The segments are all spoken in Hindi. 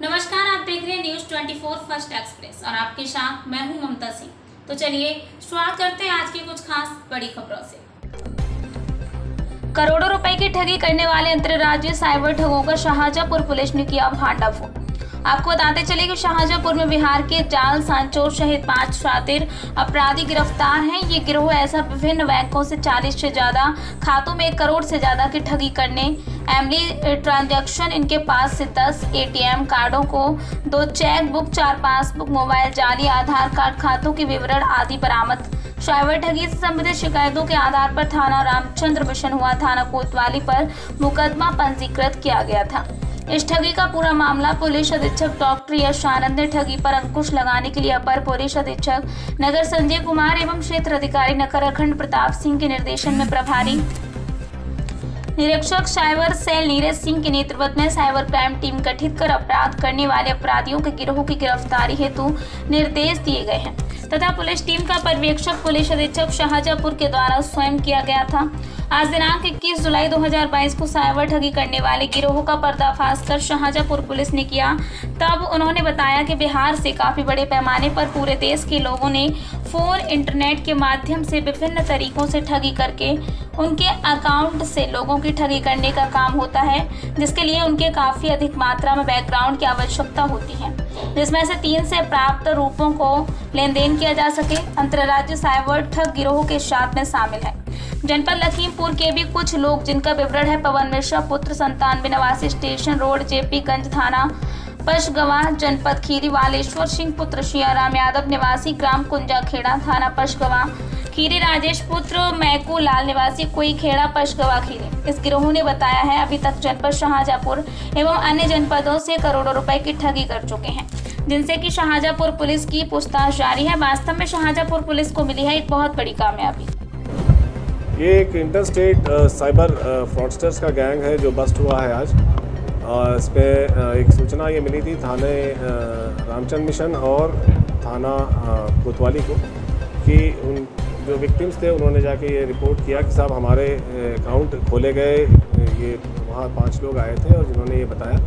नमस्कार, आप देख रहे हैं न्यूज़ 24 फ़र्स्ट एक्सप्रेस और आपके साथ मैं हूँ ममता सिंह। तो चलिए शुरुआत करते हैं आज की कुछ खास बड़ी खबरों से। करोड़ों रुपए की ठगी करने वाले अंतर्राज्यीय साइबर ठगों का शाहजहापुर पुलिस ने किया भांडाफोड़ आपको बताते चले कि शाहजहांपुर में बिहार के जाल सांचो सहित पाँच शातिर अपराधी गिरफ़्तार हैं। ये गिरोह ऐसा विभिन्न बैंकों से 40 से ज़्यादा, खातों में एक करोड़ से ज़्यादा की ठगी करने एमली ट्रांजैक्शन इनके पास से 10 एटीएम कार्डों को, दो चेक बुक चार पासबुक, मोबाइल जाली, आधार कार्ड, खातों के विवरण आदि बरामद। साइबर ठगी से संबंधित शिकायतों के आधार पर थाना रामचंद्र मिशन हुआ, थाना कोतवाली पर मुकदमा पंजीकृत किया गया था। इस ठगी का पूरा मामला पुलिस अधीक्षक डॉक्टर यश आनंद ने ठगी पर अंकुश लगाने के लिए अपर पुलिस अधीक्षक, नगर संजय कुमार एवं क्षेत्र अधिकारी नगर अखंड प्रताप सिंह के निर्देशन में प्रभारी। निरीक्षक साइबर सेल नीरज सिंह के नेतृत्व में साइबर क्राइम टीम गठित कर अपराध करने वाले अपराधियों के गिरोह की गिरफ्तारी हेतु निर्देश दिए गए हैं। तथा पुलिस टीम का पर्यवेक्षक पुलिस अधीक्षक शाहजहापुर के द्वारा स्वयं किया गया था। आज दिनांक 21 जुलाई 2022 को साइबर ठगी करने वाले गिरोह का पर्दाफाश कर शाहजहापुर पुलिस ने किया। तब उन्होंने बताया कि बिहार से काफ़ी बड़े पैमाने पर पूरे देश के लोगों ने फ़ोन इंटरनेट के माध्यम से विभिन्न तरीकों से ठगी करके उनके अकाउंट से लोगों की ठगी करने का काम होता है, जिसके लिए उनके काफ़ी अधिक मात्रा में बैकग्राउंड की आवश्यकता होती है। जिसमें से तीन से प्राप्त रूपों को लेन देन किया जा सके। अंतर्राज्य साइबर ठग गिरोह के साथ में शामिल है। जनपद लखीमपुर के भी कुछ लोग जिनका विवरण है, पवन मिश्रा, पुत्र संतानवे, नवासी स्टेशन रोड, जेपी गंज थाना पशगवा, जनपद खीरी वालेश्वर सिंह पुत्र शियाराम यादव, निवासी ग्राम कुंजा खेड़ा थाना पशगवा। खीरी राजेश पुत्र मैकू लाल निवासी कोई खेड़ा पशगवा खीरी। इस गिरोह ने बताया है, अभी तक जनपद शाहजहांपुर एवं अन्य जनपदों से करोड़ों रुपए की ठगी कर चुके हैं। जिनसे कि शाहजहांपुर पुलिस की पूछताछ जारी है। वास्तव में शाहजहांपुर पुलिस को मिली है एक बहुत बड़ी कामयाबी। ये एक इंटर स्टेट साइबर फ्रॉडस्टर्स का गैंग है जो बस्ट हुआ है आज। और इस पर एक सूचना ये मिली थी थाने रामचंद मिशन और थाना कोतवाली को कि उन जो विक्टिम्स थे, उन्होंने जाके ये रिपोर्ट किया कि साहब हमारे अकाउंट खोले गए, ये वहाँ पाँच लोग आए थे और जिन्होंने ये बताया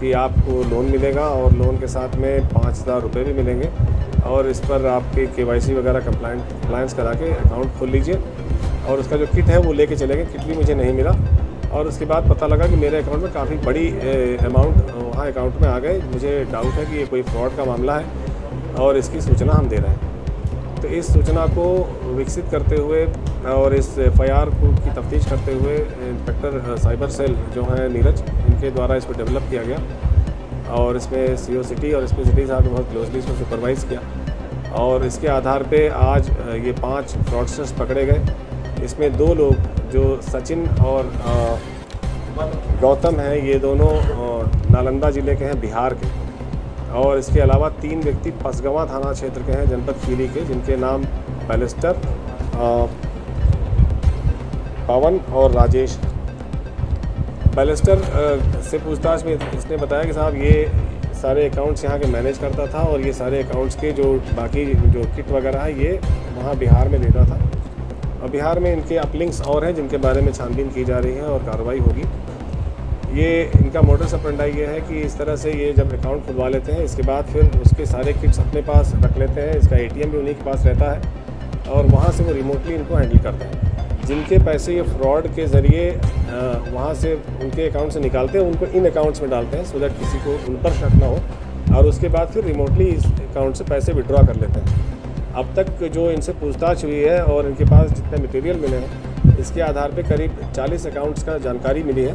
कि आपको लोन मिलेगा और लोन के साथ में पाँच हज़ार रुपये भी मिलेंगे और इस पर आपके के वाई सी वगैरह कंप्लाइंस करा के अकाउंट खोल लीजिए और उसका जो किट है वो लेके चले गए। किट भी मुझे नहीं मिला। और उसके बाद पता लगा कि मेरे अकाउंट में काफ़ी बड़ी अमाउंट वहाँ अकाउंट में आ गए। मुझे डाउट है कि ये कोई फ्रॉड का मामला है और इसकी सूचना हम दे रहे हैं। तो इस सूचना को विकसित करते हुए और इस एफआईआर को की तफ्तीश करते हुए इंस्पेक्टर साइबर सेल जो हैं नीरज, इनके द्वारा इसको डेवलप किया गया और इसमें सी ओ सिटी और इसमें सिटी साहब ने बहुत क्लोजली इसको सुपरवाइज़ किया। और इसके आधार पे आज ये पाँच फ्रॉडस्टर्स पकड़े गए। इसमें दो लोग, जो सचिन और गौतम हैं, ये दोनों नालंदा ज़िले के हैं, बिहार के। और इसके अलावा तीन व्यक्ति पसगवा थाना क्षेत्र के हैं, जनपद खीरी के, जिनके नाम बैलिस्टर पवन और राजेश। बैलिस्टर से पूछताछ में इसने बताया कि साहब, ये सारे अकाउंट्स यहाँ के मैनेज करता था और ये सारे अकाउंट्स के जो बाकी जो किट वगैरह है, ये वहाँ बिहार में देता था। और बिहार में इनके अपलिंक्स और हैं जिनके बारे में छानबीन की जा रही है और कार्रवाई होगी। ये इनका मोटर सप्रेंडा ये है कि इस तरह से ये जब अकाउंट खुलवा लेते हैं, इसके बाद फिर उसके सारे किट्स अपने पास रख लेते हैं, इसका एटीएम भी उन्हीं के पास रहता है और वहाँ से वो रिमोटली इनको हैंडल करते हैं। जिनके पैसे ये फ्रॉड के ज़रिए वहाँ से उनके अकाउंट से निकालते हैं, उनको इन अकाउंट्स में डालते हैं सो दैट किसी को उन पर शक ना हो और उसके बाद फिर रिमोटली इस अकाउंट से पैसे विड्रॉ कर लेते हैं। अब तक जो इनसे पूछताछ हुई है और इनके पास जितने मटेरियल मिले हैं, इसके आधार पे करीब 40 अकाउंट्स का जानकारी मिली है,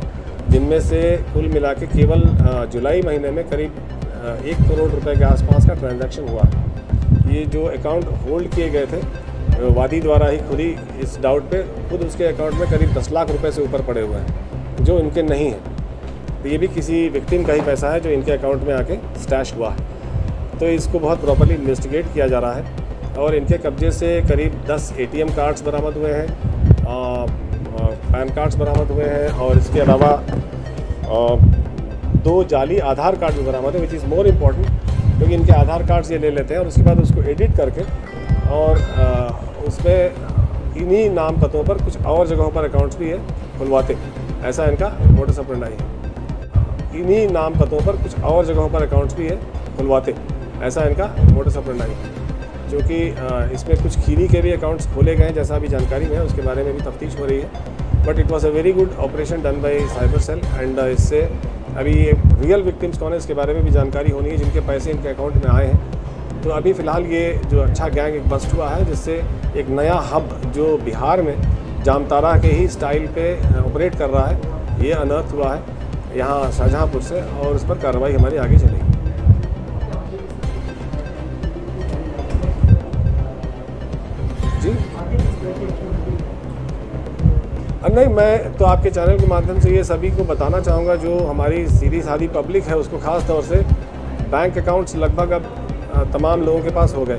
जिनमें से कुल मिला के केवल जुलाई महीने में करीब एक करोड़ रुपए के आसपास का ट्रांजैक्शन हुआ। ये जो अकाउंट होल्ड किए गए थे वादी द्वारा ही खुद ही इस डाउट पे खुद उसके अकाउंट में करीब दस लाख रुपए से ऊपर पड़े हुए हैं, जो इनके नहीं हैं। तो ये भी किसी विक्टिम का ही पैसा है जो इनके अकाउंट में आके स्टैश हुआ है। तो इसको बहुत प्रॉपरली इन्वेस्टिगेट किया जा रहा है। और इनके कब्जे से करीब 10 एटीएम कार्ड्स बरामद हुए हैं पैन कार्ड्स बरामद हुए हैं और इसके अलावा दो जाली आधार कार्ड भी बरामद है विच इज़ मोर इंपॉर्टेंट क्योंकि इनके आधार कार्ड्स ये ले लेते हैं और उसके बाद उसको एडिट करके और उसमें इन्हीं नाम पतों पर कुछ और जगहों पर अकाउंट्स भी है, खुलवाते ऐसा इनका मोटर सप्रेंडाई है। इन्हीं नाम पतों पर कुछ और जगहों पर अकाउंट्स भी है, खुलवाते ऐसा इनका मोटस ऑपरेंडाई है। जो कि इसमें कुछ खीरी के भी अकाउंट्स खोले गए हैं, जैसा अभी जानकारी है, उसके बारे में भी तफ्तीश हो रही है। But it was a very good operation done by cyber cell and इससे अभी ये रियल विक्टिम्स कौन है, इसके बारे में भी जानकारी होनी है, जिनके पैसे इनके अकाउंट में आए हैं। तो अभी फ़िलहाल ये जो अच्छा गैंग एक बस्ट हुआ है, जिससे एक नया हब जो बिहार में जामतारा के ही स्टाइल पे ऑपरेट कर रहा है, ये अनर्थ हुआ है यहाँ शाहजहाँपुर से और उस पर कार्रवाई हमारी आगे चलेगी। जी। नहीं, मैं तो आपके चैनल के माध्यम से ये सभी को बताना चाहूँगा, जो हमारी सीधी सादी पब्लिक है, उसको ख़ास तौर से बैंक अकाउंट्स लगभग अब तमाम लोगों के पास हो गए,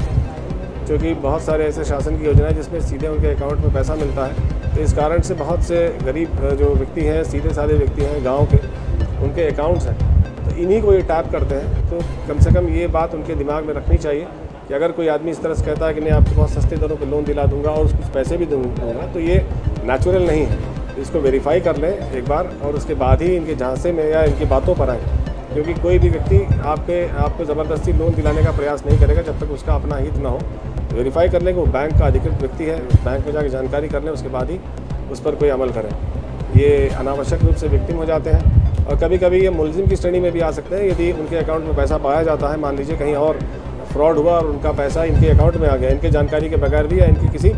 क्योंकि बहुत सारे ऐसे शासन की योजनाएँ जिसमें सीधे उनके अकाउंट में पैसा मिलता है। तो इस कारण से बहुत से गरीब जो व्यक्ति हैं, सीधे साधे व्यक्ति हैं, गाँव के, उनके अकाउंट्स हैं। तो इन्हीं को ये टैप करते हैं। तो कम से कम ये बात उनके दिमाग में रखनी चाहिए। कि अगर कोई आदमी इस तरह से कहता है कि मैं आपको बहुत सस्ते दरों पर लोन दिला दूँगा और कुछ पैसे भी दूँगा तो ये नेचुरल नहीं है। इसको वेरीफाई कर लें एक बार और उसके बाद ही इनके झांसे में या इनकी बातों पर आए। क्योंकि कोई भी व्यक्ति आपके, आपको ज़बरदस्ती लोन दिलाने का प्रयास नहीं करेगा जब तक उसका अपना हित ना हो। वेरीफाई कर लें कि वो बैंक का अधिकृत व्यक्ति है बैंक में जाकर जानकारी कर लें, उसके बाद ही उस पर कोई अमल करें। ये अनावश्यक रूप से विक्टिम हो जाते हैं। और कभी कभी ये मुलजिम की श्रेणी में भी आ सकते हैं। यदि उनके अकाउंट में पैसा पाया जाता है, मान लीजिए कहीं और फ्रॉड हुआ और उनका पैसा इनके अकाउंट में आ गया। इनके जानकारी के बगैर भी या इनके किसी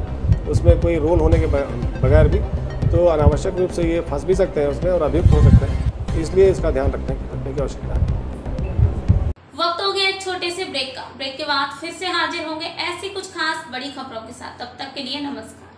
उसमें कोई रोल होने के बगैर भी तो अनावश्यक रूप से ये फंस भी सकते हैं उसमें और अभियुक्त हो सकते हैं। इसलिए इसका ध्यान रखने की आवश्यकता है। वक्त हो गया एक छोटे से ब्रेक का। ब्रेक के बाद फिर से हाजिर होंगे ऐसी कुछ खास बड़ी खबरों के साथ। तब तक के लिए नमस्कार।